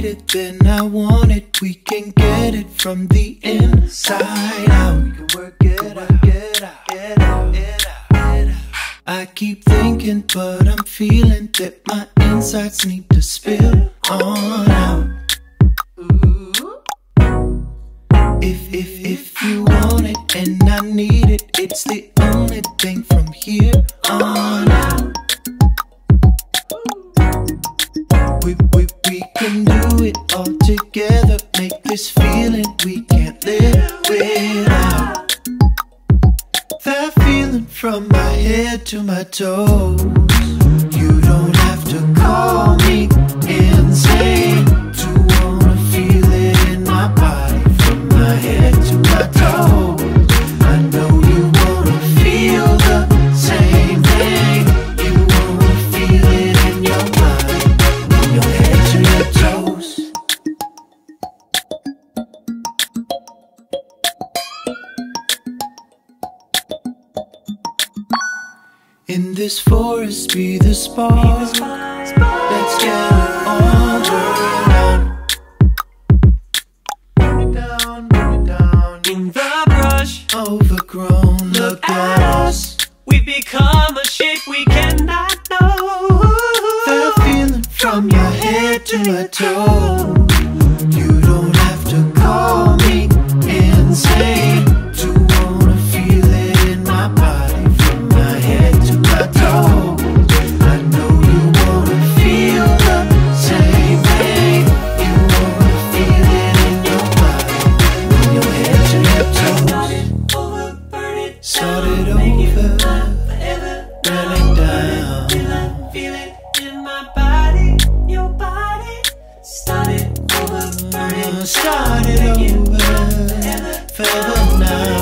need it, then I want it. We can get it from the inside out. We can work it out, get out, get out, get out, get out. I keep thinking, but I'm feeling that my insides need to spill on out. If, if, if you want it and I need it, it's the only thing from here on out. Make this feeling we can't live without. That feeling from my head to my toes. In this forest, be the spark. Let's get it all burned out. Burn it down, burn it down. In the brush, Overgrown, look at us. we've become a shape we cannot know. That feeling from your head to my toe. start it over forever now.